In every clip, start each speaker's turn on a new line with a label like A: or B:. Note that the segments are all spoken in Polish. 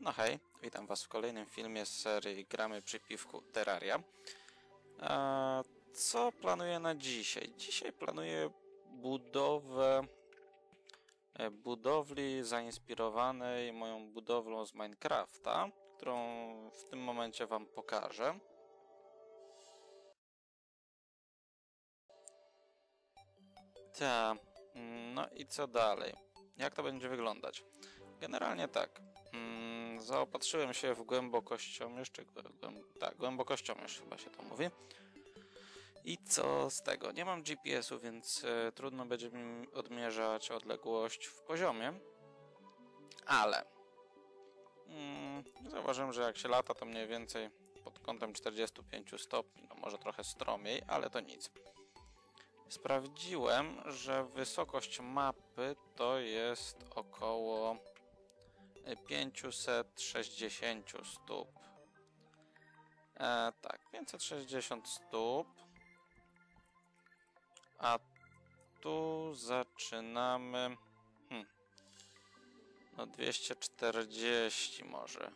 A: No hej, witam was w kolejnym filmie z serii Gramy przy piwku Terraria. A co planuję na dzisiaj? Dzisiaj planuję budowę e, budowli zainspirowanej moją budowlą z Minecrafta, którą w tym momencie wam pokażę. Ta, no i co dalej? Jak to będzie wyglądać? Generalnie tak. Zaopatrzyłem się w głębokością, jeszcze głęb, tak, głębokością już chyba się to mówi. I co z tego? Nie mam GPS-u, więc e, trudno będzie mi odmierzać odległość w poziomie. Ale mm, zauważyłem, że jak się lata, to mniej więcej pod kątem 45 stopni, no może trochę stromiej, ale to nic. Sprawdziłem, że wysokość mapy to jest około 560 stóp. E, tak, 560 stóp. A tu zaczynamy. Hmm, no 240 może.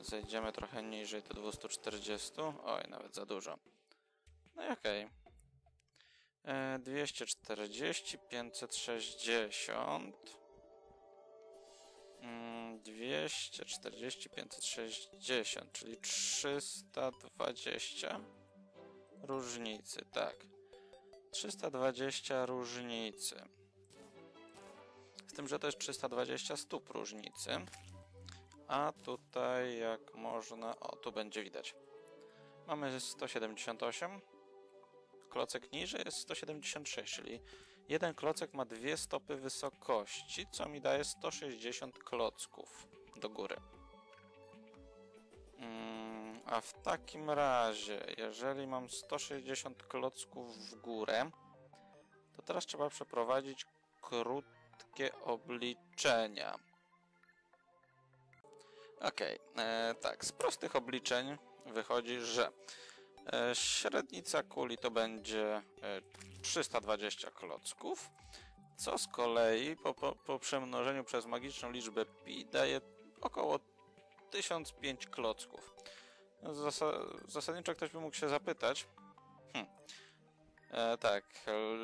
A: Zejdziemy trochę niżej do 240. Oj, nawet za dużo. No i okej. Okay. 240, 560. 240, 560, czyli 320 różnicy, tak. 320 różnicy. Z tym, że to jest 320 stóp różnicy. A tutaj jak można... O, tu będzie widać. Mamy 178. Klocek niżej jest 176, czyli Jeden klocek ma dwie stopy wysokości, co mi daje 160 klocków do góry. Mm, a w takim razie, jeżeli mam 160 klocków w górę, to teraz trzeba przeprowadzić krótkie obliczenia. Ok, e, tak, z prostych obliczeń wychodzi, że średnica kuli to będzie e, 320 klocków, co z kolei po, po, po przemnożeniu przez magiczną liczbę pi daje około 1005 klocków. Zasa zasadniczo ktoś by mógł się zapytać, hm, e, tak,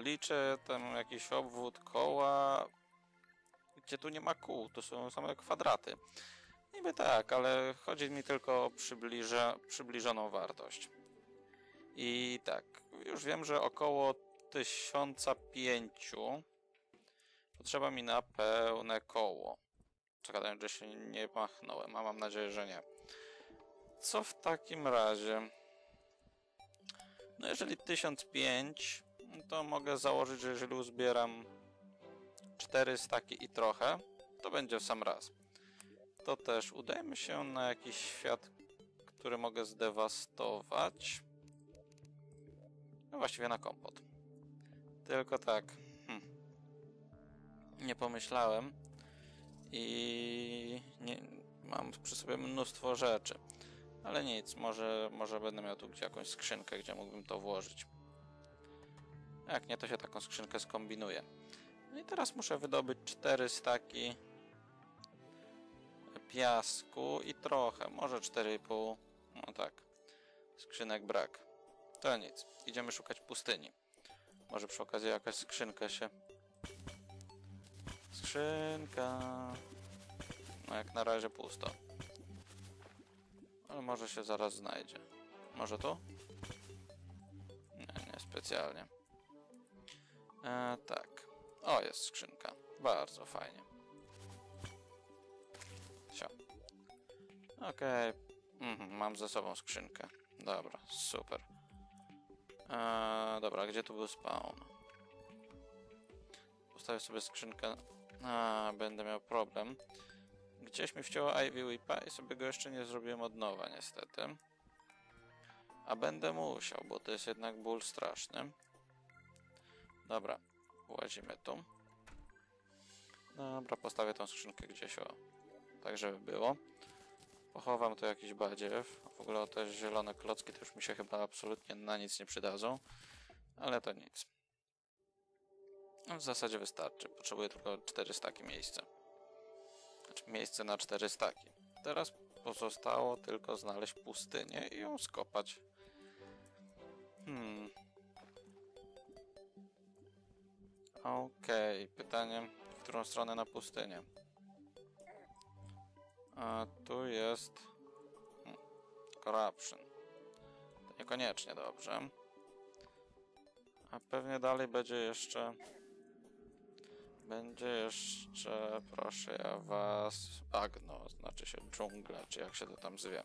A: liczę tam jakiś obwód koła, gdzie tu nie ma kół, to są same kwadraty. Niby tak, ale chodzi mi tylko o przybliża, przybliżoną wartość. I tak, już wiem, że około 1005 potrzeba mi na pełne koło. Czekaj, że się nie machnąłem, a mam nadzieję, że nie. Co w takim razie? No jeżeli 1005, to mogę założyć, że jeżeli uzbieram 4 staki i trochę, to będzie w sam raz. To też udajmy się na jakiś świat, który mogę zdewastować. No właściwie na kompot. Tylko tak. Hm. Nie pomyślałem. I nie, mam przy sobie mnóstwo rzeczy. Ale nic, może, może będę miał tu gdzie jakąś skrzynkę, gdzie mógłbym to włożyć. Jak nie, to się taką skrzynkę skombinuje. No i teraz muszę wydobyć cztery staki piasku i trochę, może 4,5. No tak. Skrzynek brak. To nic. Idziemy szukać pustyni. Może przy okazji jakaś skrzynka się... Skrzynka... No jak na razie pusto. Ale może się zaraz znajdzie. Może tu? Nie, nie specjalnie. E, tak. O, jest skrzynka. Bardzo fajnie. Sio. Okej. Okay. Mhm, mam ze sobą skrzynkę. Dobra, super. Eee, dobra, gdzie tu był spawn? Postawię sobie skrzynkę. A, będę miał problem. Gdzieś mi wcięło Ivy Whipa i sobie go jeszcze nie zrobiłem od nowa, niestety. A będę musiał, bo to jest jednak ból straszny. Dobra, włazimy tu. Dobra, postawię tą skrzynkę gdzieś, o. Tak, żeby było. Pochowam tu jakiś badziew. W ogóle te zielone klocki to już mi się chyba absolutnie na nic nie przydadzą. Ale to nic. No, w zasadzie wystarczy. Potrzebuję tylko 400 takie miejsca. Znaczy miejsce na cztery staki. Teraz pozostało tylko znaleźć pustynię i ją skopać. Hmm. Okej, pytanie, w którą stronę na pustynię? A tu jest... Corruption. To niekoniecznie dobrze. A pewnie dalej będzie jeszcze... Będzie jeszcze, proszę ja was, bagno, znaczy się dżungla, czy jak się to tam zwie.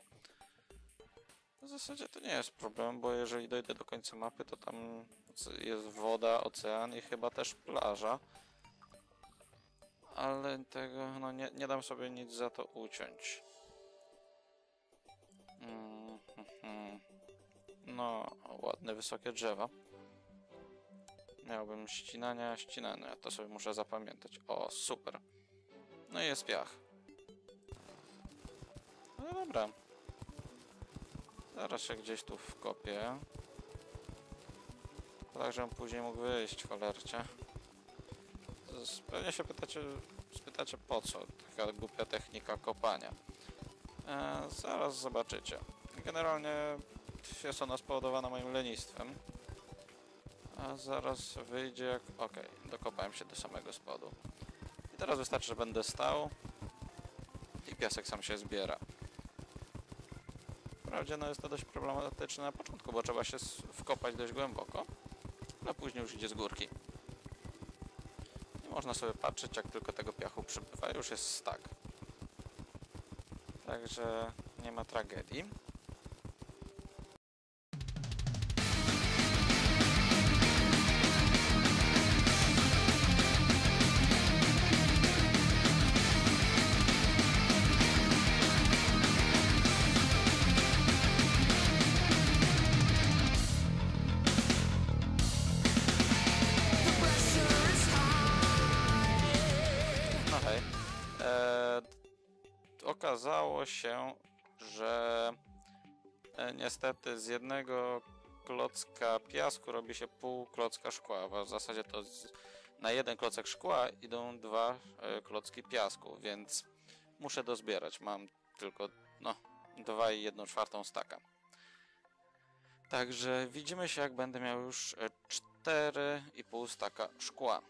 A: W zasadzie to nie jest problem, bo jeżeli dojdę do końca mapy, to tam jest woda, ocean i chyba też plaża. Ale tego, no nie, nie dam sobie nic za to uciąć. Mm. No, ładne, wysokie drzewa. Miałbym ścinania, ścinania, to sobie muszę zapamiętać. O, super. No i jest piach. No dobra. Zaraz się gdzieś tu wkopię. Tak, żebym później mógł wyjść, cholercie. Pewnie się pytacie, spytacie po co taka głupia technika kopania. E, zaraz zobaczycie. Generalnie jest ona spowodowana moim lenistwem. A zaraz wyjdzie jak... Okej, dokopałem się do samego spodu. I teraz wystarczy, że będę stał i piasek sam się zbiera. Wprawdzie no jest to dość problematyczne na początku, bo trzeba się wkopać dość głęboko, a później już idzie z górki. Można sobie patrzeć, jak tylko tego piachu przybywa, już jest stak. Także nie ma tragedii. Okazało się, że e, niestety z jednego klocka piasku robi się pół klocka szkła. W zasadzie to na jeden klocek szkła idą dwa e, klocki piasku, więc muszę dozbierać. Mam tylko no, dwa i jedną czwartą staka. Także widzimy się, jak będę miał już e, cztery i pół staka szkła.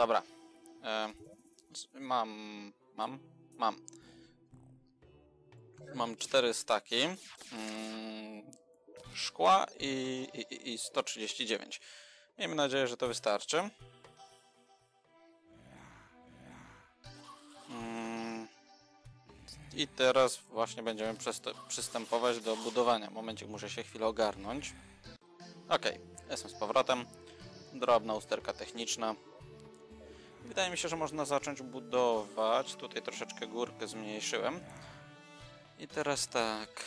A: Dobra. E, mam, mam, mam. Mam cztery staki mm, szkła i, i, i 139. Miejmy nadzieję, że to wystarczy. Mm, I teraz właśnie będziemy przyst- przystępować do budowania. Momencik, muszę się chwilę ogarnąć. Ok, jestem z powrotem. Drobna usterka techniczna. Wydaje mi się, że można zacząć budować. Tutaj troszeczkę górkę zmniejszyłem. I teraz tak.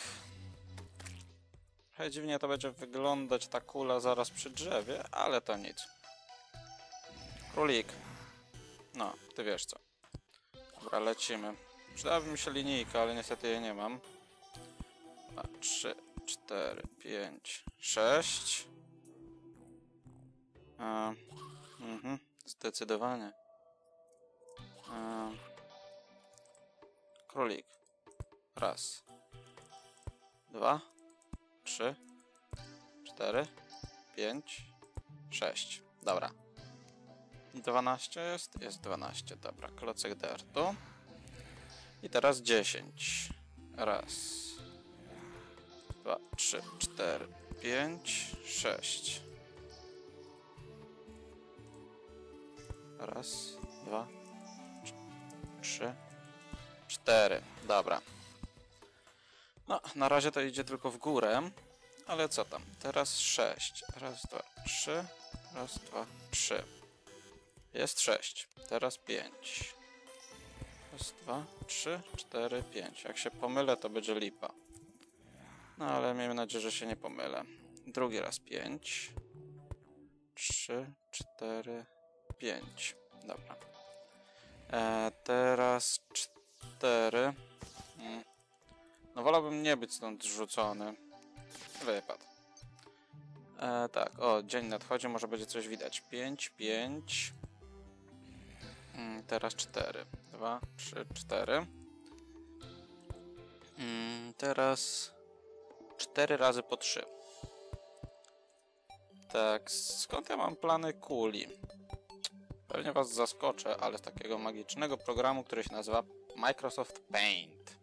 A: Trochę dziwnie to będzie wyglądać ta kula zaraz przy drzewie, ale to nic. Królik. No, ty wiesz co. Dobra, lecimy. Przydałaby mi się linijka, ale niestety jej nie mam. 2, 3, 4, 5, 6. A, mhm, zdecydowanie. Królik. Raz. Dwa. Trzy. Cztery. Pięć. Sześć. Dobra. 12 jest? Jest 12. Dobra, klocek dertu. I teraz 10. Raz. Dwa, trzy, cztery, pięć, sześć. Raz, dwa, trzy, cztery. Dobra. No, na razie to idzie tylko w górę, ale co tam? Teraz sześć. Raz, dwa, trzy. Raz, dwa, trzy. Jest sześć. Teraz pięć. Raz, dwa, trzy, cztery, pięć. Jak się pomylę, to będzie lipa. No ale miejmy nadzieję, że się nie pomylę. Drugi raz pięć. trzy, cztery, pięć. Dobra. E, teraz cztery. Mm. No wolałbym nie być stąd zrzucony. Wypad. E, tak, o, dzień nadchodzi, może będzie coś widać. Pięć, pięć. Mm, teraz cztery. Dwa, trzy, cztery. Mm, teraz cztery razy po trzy. Tak, skąd ja mam plany kuli? Pewnie was zaskoczę, ale z takiego magicznego programu, który się nazywa Microsoft Paint.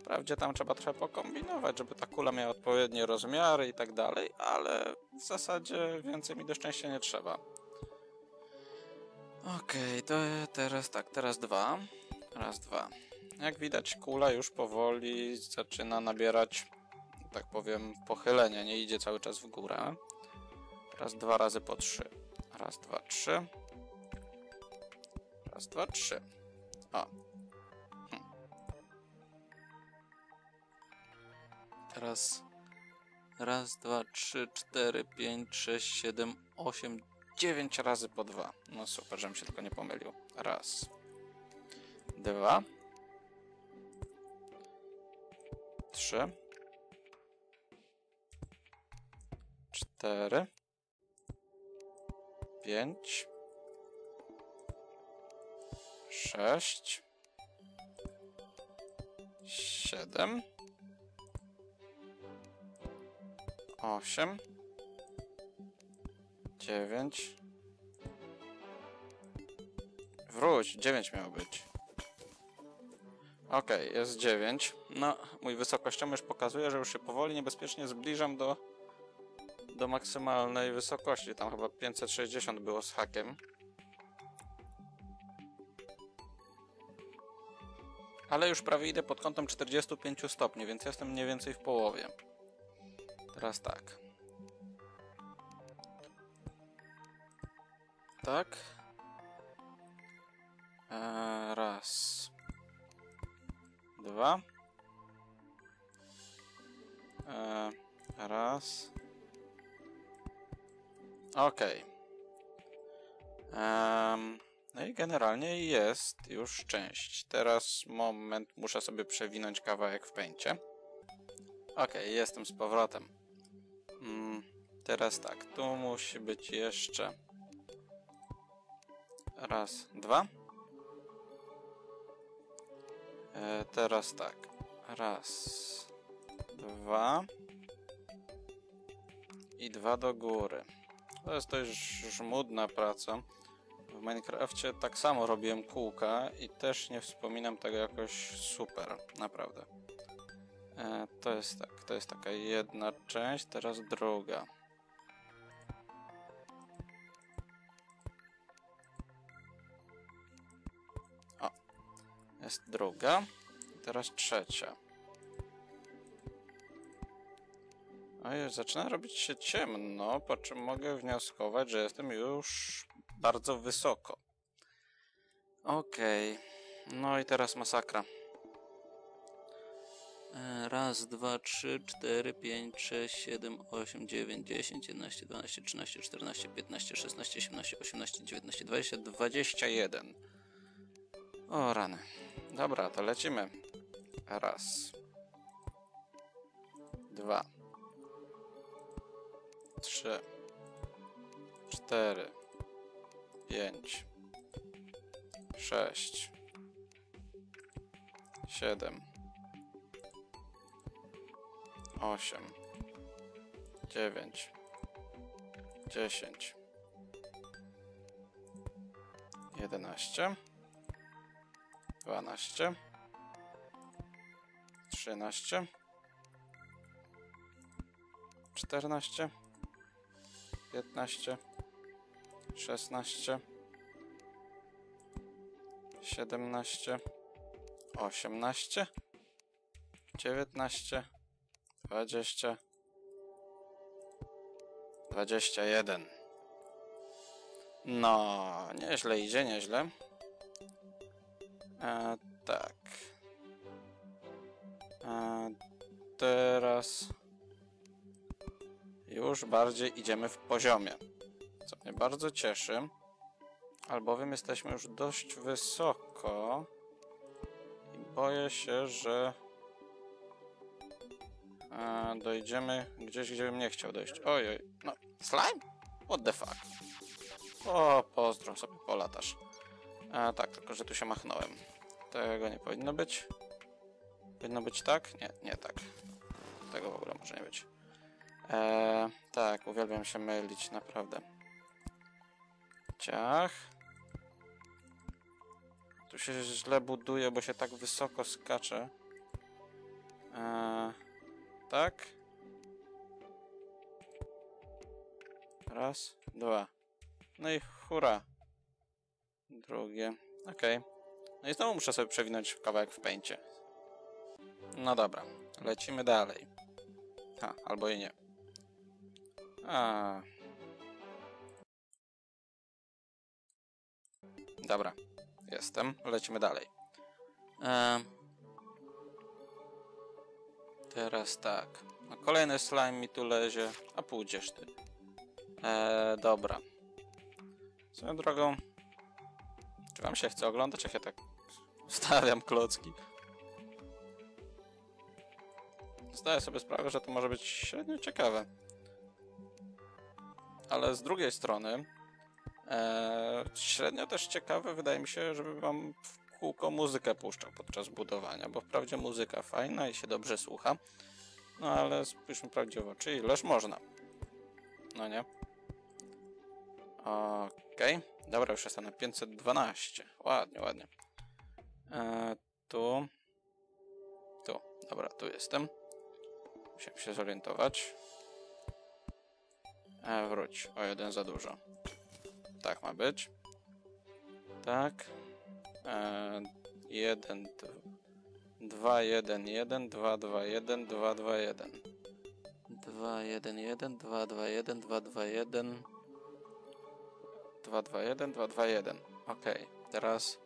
A: Wprawdzie tam trzeba trochę pokombinować, żeby ta kula miała odpowiednie rozmiary i tak dalej, ale w zasadzie więcej mi do szczęścia nie trzeba. Okej, okay, to teraz tak, teraz dwa. Raz, dwa. Jak widać, kula już powoli zaczyna nabierać, tak powiem, pochylenia, nie idzie cały czas w górę. Raz, dwa razy po trzy. Raz, dwa, trzy. Raz, dwa, trzy. O. Hm. Teraz raz, dwa, trzy, cztery, pięć, sześć, siedem, osiem, dziewięć razy po dwa. No super, żebym się tylko nie pomylił. Raz. Dwa. Trzy. Cztery pięć, sześć, siedem, osiem, dziewięć. Wróć, dziewięć miało być. Ok, jest dziewięć. No, mój wysokościomierz pokazuje, że już się powoli niebezpiecznie zbliżam do do maksymalnej wysokości. Tam chyba 560 było z hakiem. Ale już prawie idę pod kątem 45 stopni, więc jestem mniej więcej w połowie. Teraz tak. Tak. Eee, raz. Dwa. Eee, raz. Okej. Okay. Um, no i generalnie jest już część. Teraz moment, muszę sobie przewinąć kawałek w pęcie. Okay, jestem z powrotem. Mm, teraz tak, tu musi być jeszcze raz, dwa. E, teraz tak, raz, dwa i dwa do góry. To jest dość żmudna praca. W Minecrafcie tak samo robiłem kółka i też nie wspominam tego jakoś super, naprawdę. E, to jest tak, to jest taka jedna część, teraz druga. O, jest druga, teraz trzecia. Oj, zaczyna robić się ciemno, po czym mogę wnioskować, że jestem już bardzo wysoko. Okej. Okay. No i teraz masakra. E, raz, dwa, trzy, cztery, pięć, sześć, siedem, osiem, dziewięć, dziesięć, jedenaście, dwanaście, trzynaście, czternaście, piętnaście, szesnaście, siedemnaście, osiemnaście, dziewiętnaście, dwadzieścia, dwadzieścia jeden. O rany. Dobra, to lecimy. Raz. Dwa trzy, cztery, pięć, sześć, siedem, osiem, dziewięć, dziesięć, jedenaście, dwanaście, trzynaście, czternaście piętnaście, szesnaście, siedemnaście, osiemnaście, dziewiętnaście, dwadzieścia, dwadzieścia jeden. No, nieźle idzie, nieźle. E, tak. E, teraz już bardziej idziemy w poziomie. Co mnie bardzo cieszy. Albowiem jesteśmy już dość wysoko. I boję się, że e, dojdziemy gdzieś, gdzie bym nie chciał dojść. Ojej, no, slime? What the fuck? O, pozdro, sobie polatasz. A tak, tylko że tu się machnąłem. Tego nie powinno być. Powinno być tak? Nie, nie tak. Tego w ogóle może nie być. Eee, tak, uwielbiam się mylić, naprawdę. Ciach. Tu się źle buduje, bo się tak wysoko skacze. Eee, tak. Raz, dwa. No i hura. Drugie. Okej. No i znowu muszę sobie przewinąć kawałek w pęcie. No dobra, lecimy dalej. Ha, albo i nie. A. Dobra, jestem. Lecimy dalej. Teraz tak. No, kolejny slime mi tu lezie. A pójdziesz ty. E, dobra. Swoją drogą. Czy wam się chce oglądać, jak ja tak stawiam klocki? Zdaję sobie sprawę, że to może być średnio ciekawe. Ale z drugiej strony, e, średnio też ciekawe wydaje mi się, żeby wam w kółko muzykę puszczał podczas budowania, bo wprawdzie muzyka fajna i się dobrze słucha, no ale spójrzmy prawdziwie w oczy, ileż można. No nie? Okej, dobra, już jestem na 512. Ładnie, ładnie. E, tu. Tu, dobra, tu jestem. Musiałem się zorientować. E, wróć. O jeden za dużo. Tak ma być. Tak. E, jeden, d- dwa, jeden, jeden, dwa, dwa, jeden, dwa, dwa, jeden. Dwa, jeden, jeden, dwa, dwa, jeden, dwa, dwa, jeden. Dwa, dwa, jeden, dwa, dwa, jeden. Okej, teraz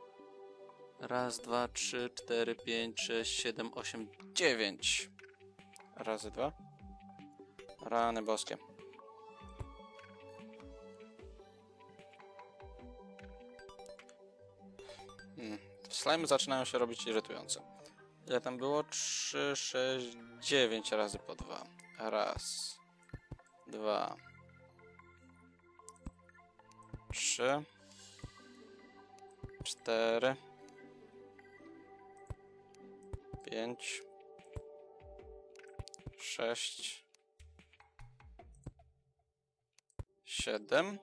A: raz, dwa, trzy, cztery, pięć, sześć, siedem, osiem, dziewięć. Razy dwa. Rany boskie. Slimy zaczynają się robić irytujące. Ile tam było? 3, 6, 9 razy po 2. Raz. Dwa. Trzy. Cztery. Pięć. Sześć. Siedem.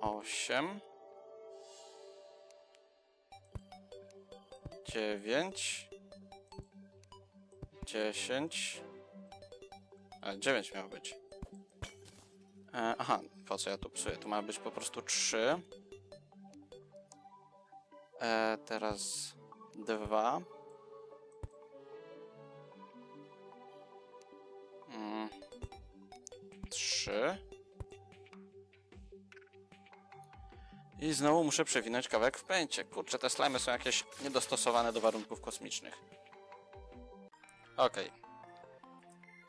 A: Osiem. Dziewięć. Dziesięć. A, dziewięć miało być. E, aha, po co ja tu psuję? Tu ma być po prostu trzy. E, teraz dwa. Mm, trzy. I znowu muszę przewinąć kawałek w pęcie. Kurczę, te slimy są jakieś niedostosowane do warunków kosmicznych. Okej.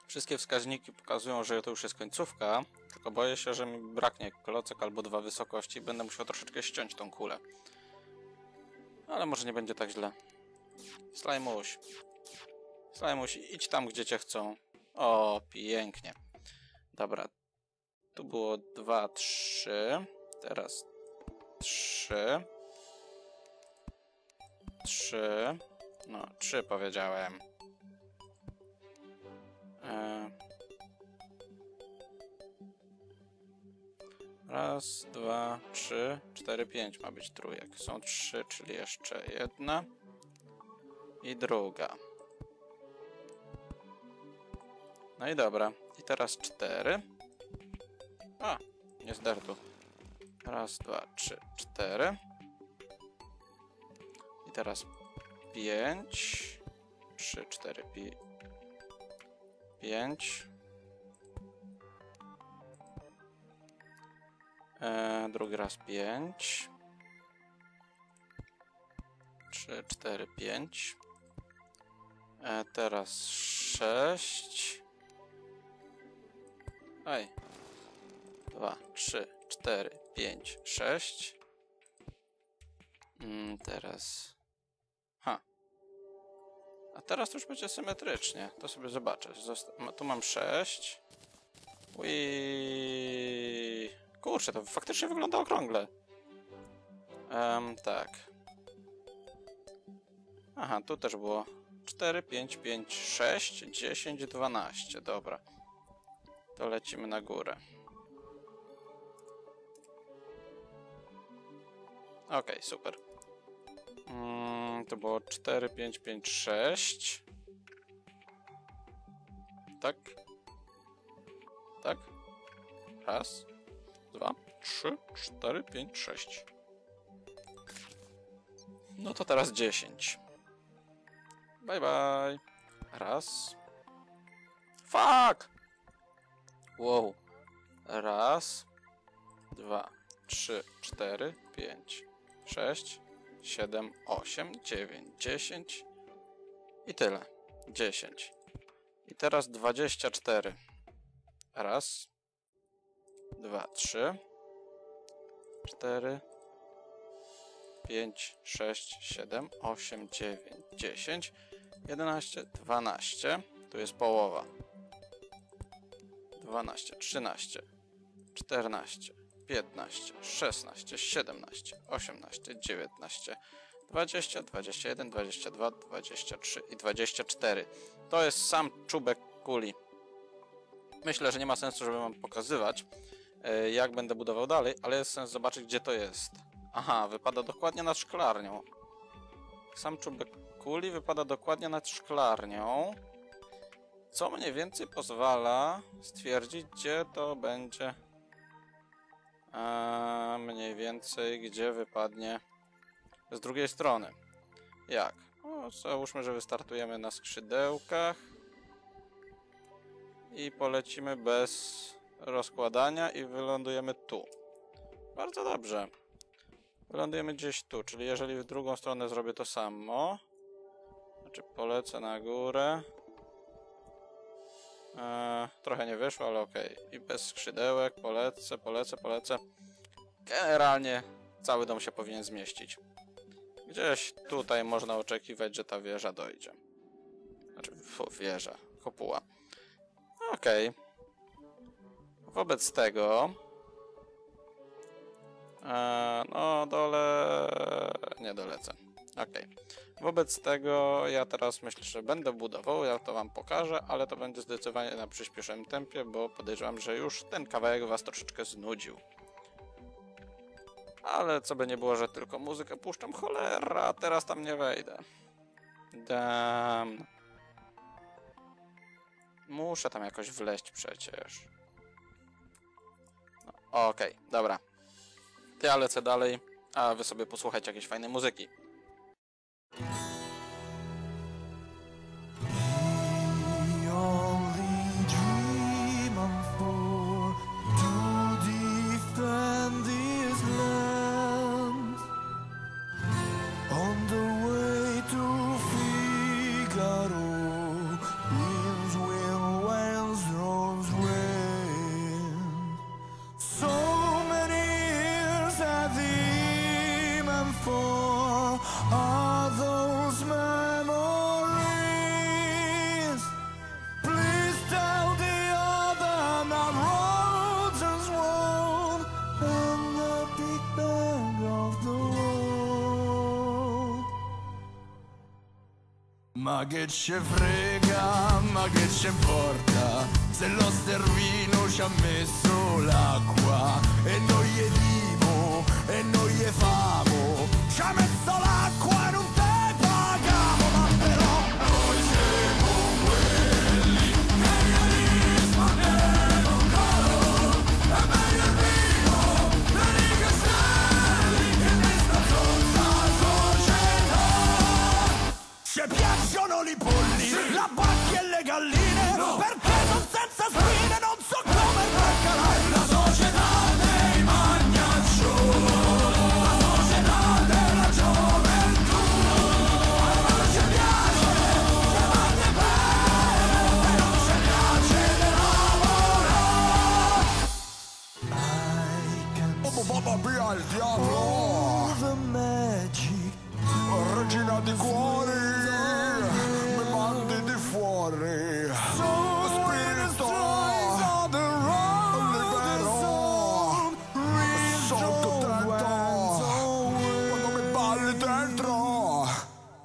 A: Wszystkie wskaźniki pokazują, że to już jest końcówka, tylko boję się, że mi braknie klocek albo dwa wysokości i będę musiał troszeczkę ściąć tą kulę. Ale może nie będzie tak źle. Slajmuś. Slajmuś, idź tam, gdzie cię chcą. O, pięknie. Dobra. Tu było dwa, trzy. Teraz trzy. Trzy. No, trzy powiedziałem. E... Raz, dwa, trzy, cztery, pięć ma być trójek. Są trzy, czyli jeszcze jedna i druga. No i dobra. I teraz cztery. A, nie z dertu. Raz, dwa, trzy, cztery. I teraz pięć. Trzy, cztery, pi... pięć. E, drugi raz pięć. Trzy, cztery, pięć. E, teraz sześć. Ej. dwa, trzy, cztery, pięć, sześć. Mm, teraz... Ha. A teraz to już będzie symetrycznie. To sobie zobaczę. Zosta ma- tu mam sześć. Ui. Kurczę, to faktycznie wygląda okrągle. Em, tak. Aha, tu też było 4, 5, 5, 6, 10, 12. Dobra. To lecimy na górę. Okej, super. Mm, to było 4, 5, 5, 6. Tak. Tak. Raz, dwa, trzy, cztery, pięć, sześć. No to teraz 10. Bye bye. Raz. Fuck! Wow. Raz, dwa, trzy, cztery, pięć, sześć, siedem, osiem, dziewięć, dziesięć i tyle. Dziesięć. I teraz dwadzieścia cztery. Raz, dwa, trzy, cztery, pięć, sześć, siedem, osiem, dziewięć, dziesięć, jedenaście, dwanaście. Tu jest połowa. Dwanaście, trzynaście, czternaście, piętnaście, szesnaście, siedemnaście, osiemnaście, dziewiętnaście, dwadzieścia, dwadzieścia jeden, dwadzieścia dwa, dwadzieścia trzy i dwadzieścia cztery. To jest sam czubek kuli. Myślę, że nie ma sensu, żeby wam pokazywać, e, jak będę budował dalej, ale jest sens zobaczyć, gdzie to jest. Aha, wypada dokładnie nad szklarnią. Sam czubek kuli wypada dokładnie nad szklarnią, co mniej więcej pozwala stwierdzić, gdzie to będzie a mniej więcej, gdzie wypadnie z drugiej strony. Jak? O, załóżmy, że wystartujemy na skrzydełkach i polecimy bez rozkładania i wylądujemy tu. Bardzo dobrze. Wylądujemy gdzieś tu, czyli jeżeli w drugą stronę zrobię to samo, znaczy polecę na górę. Eee, trochę nie wyszło, ale ok. I bez skrzydełek polecę, polecę, polecę. Generalnie cały dom się powinien zmieścić. Gdzieś tutaj można oczekiwać, że ta wieża dojdzie. Znaczy, wieża, kopuła. Okej. Wobec tego... Eee, no, dole... Nie dolecę. Okej. Wobec tego ja teraz myślę, że będę budował, ja to wam pokażę, ale to będzie zdecydowanie na przyspieszonym tempie, bo podejrzewam, że już ten kawałek was troszeczkę znudził. Ale co by nie było, że tylko muzykę puszczam, cholera, teraz tam nie wejdę. Damn. Muszę tam jakoś wleść przecież. No, Okej, dobra. To ja lecę dalej, a wy sobie posłuchajcie jakiejś fajnej muzyki.
B: Che ci frega, ma che ci importa? Se lo stervino ci ha messo l'acqua E noi gli dimo,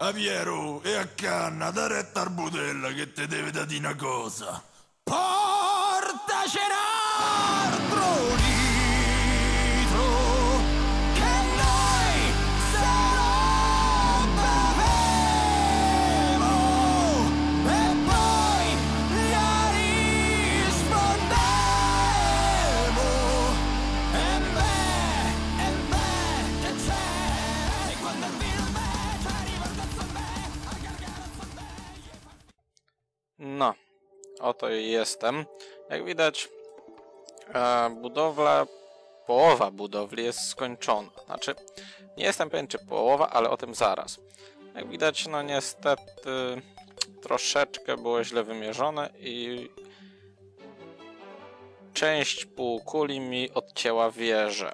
B: Aviero e a canna da retta al budella che te deve da di una cosa
A: oto jestem. Jak widać, e, budowla, połowa budowli jest skończona. Znaczy, nie jestem pewien, czy połowa, ale o tym zaraz. Jak widać, no niestety troszeczkę było źle wymierzone i część półkuli mi odcięła wieżę.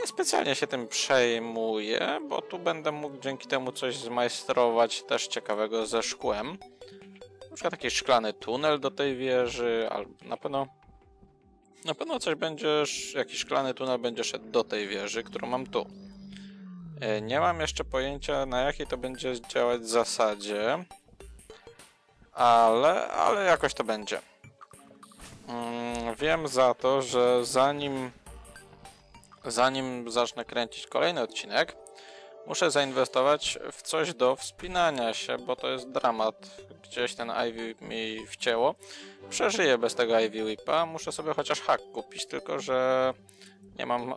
A: Niespecjalnie się tym przejmuję, bo tu będę mógł dzięki temu coś zmajstrować też ciekawego ze szkłem. Przykład taki szklany tunel do tej wieży, albo na pewno na pewno coś będzie, sz- jakiś szklany tunel będzie szedł do tej wieży, którą mam tu. E, Nie mam jeszcze pojęcia na jakiej to będzie działać zasadzie, ale, ale jakoś to będzie. Mm, Wiem za to, że zanim zanim zacznę kręcić kolejny odcinek, muszę zainwestować w coś do wspinania się, bo to jest dramat. Gdzieś ten Ivy mi wcięło. Przeżyję bez tego Ivy Whipa. Muszę sobie chociaż hack kupić, tylko że nie mam,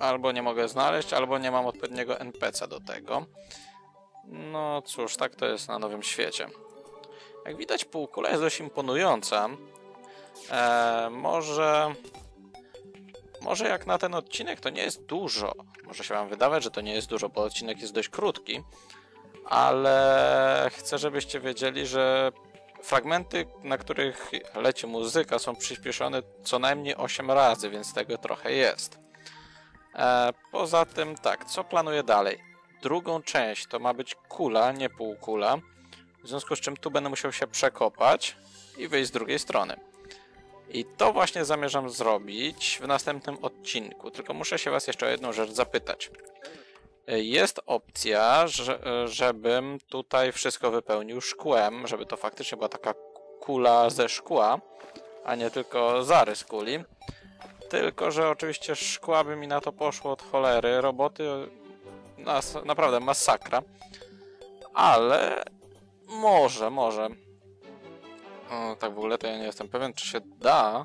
A: albo nie mogę znaleźć, albo nie mam odpowiedniego NPC'a do tego. No cóż, tak to jest na nowym świecie. Jak widać, półkula jest dość imponująca. Eee, może może jak na ten odcinek to nie jest dużo. Może się wam wydawać, że to nie jest dużo, bo odcinek jest dość krótki. Ale chcę, żebyście wiedzieli, że fragmenty, na których leci muzyka, są przyspieszone co najmniej 8 razy, więc tego trochę jest. E, poza tym, tak, co planuję dalej? Drugą część to ma być kula, nie półkula. W związku z czym tu będę musiał się przekopać i wyjść z drugiej strony. I to właśnie zamierzam zrobić w następnym odcinku. Tylko muszę się Was jeszcze o jedną rzecz zapytać. Jest opcja, że, żebym tutaj wszystko wypełnił szkłem, żeby to faktycznie była taka kula ze szkła, a nie tylko zarys kuli. Tylko, że oczywiście szkła by mi na to poszło od cholery. Roboty nas, naprawdę masakra. Ale może, może. O, tak w ogóle to ja nie jestem pewien, czy się da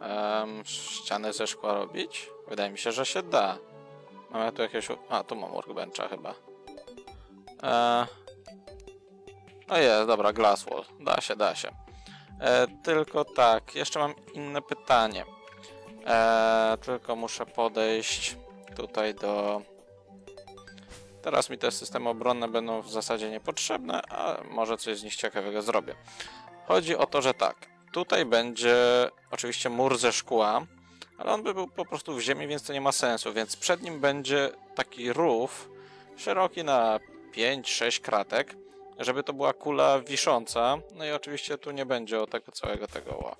A: em, ściany ze szkła robić. Wydaje mi się, że się da. Mamy tu jakieś... A, tu mam workbencha chyba. E... No jest, dobra, glass wall. Da się, da się. E, tylko tak, jeszcze mam inne pytanie. E, tylko muszę podejść tutaj do... Teraz mi te systemy obronne będą w zasadzie niepotrzebne, a może coś z nich ciekawego zrobię. Chodzi o to, że tak, tutaj będzie oczywiście mur ze szkła, ale on by był po prostu w ziemi, więc to nie ma sensu, więc przed nim będzie taki rów szeroki na 5-6 kratek, żeby to była kula wisząca, no i oczywiście tu nie będzie o tego całego tego ła.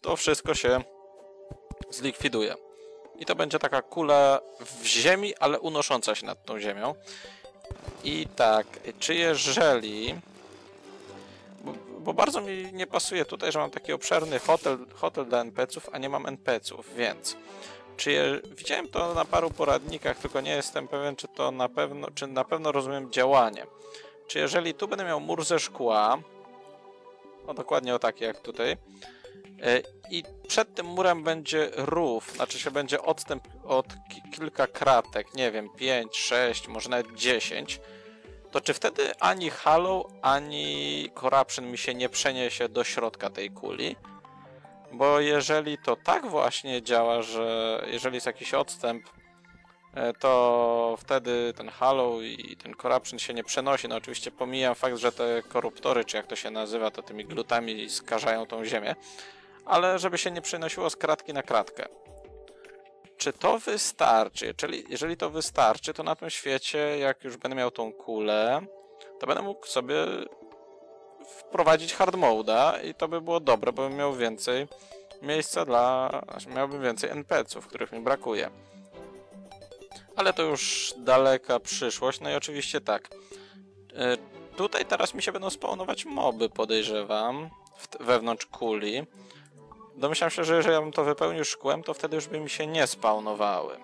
A: To wszystko się zlikwiduje. I to będzie taka kula w ziemi, ale unosząca się nad tą ziemią. I tak, czy jeżeli... Bo, bo bardzo mi nie pasuje tutaj, że mam taki obszerny hotel, hotel dla NPC-ów, a nie mam NPC-ów, więc... Czy je, widziałem to na paru poradnikach, tylko nie jestem pewien, czy to na pewno, czy na pewno rozumiem działanie. Czy jeżeli tu będę miał mur ze szkła, no dokładnie o taki jak tutaj, I przed tym murem będzie rów, znaczy się będzie odstęp od ki- kilka kratek, nie wiem, 5, 6, może nawet 10. To czy wtedy ani Hollow, ani Corruption mi się nie przeniesie do środka tej kuli? Bo jeżeli to tak właśnie działa, że jeżeli jest jakiś odstęp, e, to wtedy ten Hollow i ten Corruption się nie przenosi. No oczywiście pomijam fakt, że te koruptory, czy jak to się nazywa, to tymi glutami skażają tą ziemię ale żeby się nie przenosiło z kratki na kratkę. Czy to wystarczy? Czyli jeżeli to wystarczy, to na tym świecie, jak już będę miał tą kulę, to będę mógł sobie wprowadzić hard mode'a i to by było dobre, bo bym miał więcej miejsca dla... Znaczy miałbym więcej NPC-ów, których mi brakuje. Ale to już daleka przyszłość. No i oczywiście tak. E, tutaj teraz mi się będą spawnować moby, podejrzewam, wewnątrz kuli. Domyślam się, że jeżeli ja bym to wypełnił szkłem, to wtedy już by mi się nie spawnowały.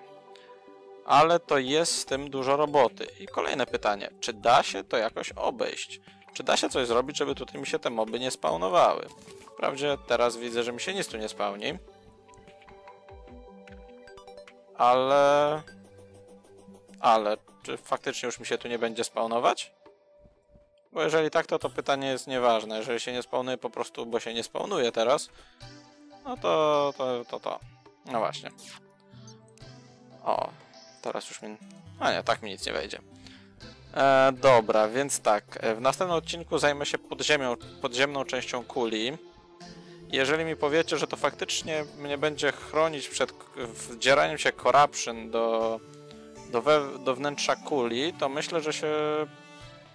A: Ale to jest z tym dużo roboty. I kolejne pytanie, czy da się to jakoś obejść? Czy da się coś zrobić, żeby tutaj mi się te moby nie spawnowały? Wprawdzie teraz widzę, że mi się nic tu nie spełni. Ale... Ale, czy faktycznie już mi się tu nie będzie spawnować? Bo jeżeli tak, to to pytanie jest nieważne. Jeżeli się nie spawnuje po prostu, bo się nie spawnuje teraz, no to, to, to, to. No właśnie. O, teraz już mi... A nie, tak mi nic nie wejdzie. E, dobra, więc tak. E, w następnym odcinku zajmę się podziemią, podziemną częścią kuli. Jeżeli mi powiecie, że to faktycznie mnie będzie chronić przed wdzieraniem się corruption do, do, we, do wnętrza kuli, to myślę, że się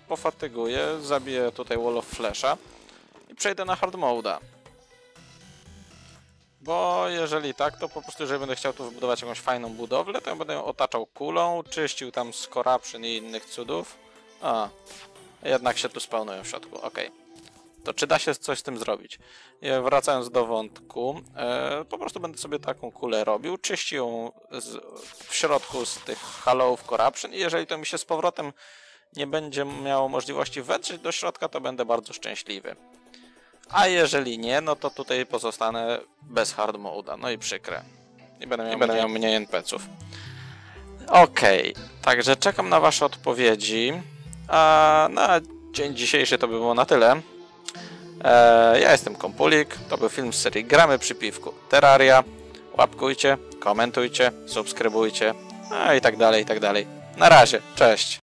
A: pofatyguję, zabiję tutaj Wall of Flesha i przejdę na hard mode'a. Bo jeżeli tak, to po prostu jeżeli będę chciał tu wybudować jakąś fajną budowlę, to ja będę ją otaczał kulą, czyścił tam z corruption i innych cudów. A, jednak się tu spawnują w środku, ok. To czy da się coś z tym zrobić? Wracając do wątku, e, po prostu będę sobie taką kulę robił, czyścił ją z, w środku z tych hallowów corruption i jeżeli to mi się z powrotem nie będzie miało możliwości wedrzeć do środka, to będę bardzo szczęśliwy. A jeżeli nie, no to tutaj pozostanę bez hard mode'a. No i przykre. I będę miał, I będę miał mniej NPC-ów. Okej, okay. także czekam na Wasze odpowiedzi. A na dzień dzisiejszy to by było na tyle. Eee, ja jestem Kompulik, to był film z serii Gramy przy piwku Terraria. Łapkujcie, komentujcie, subskrybujcie, no i tak dalej, i tak dalej. Na razie, cześć!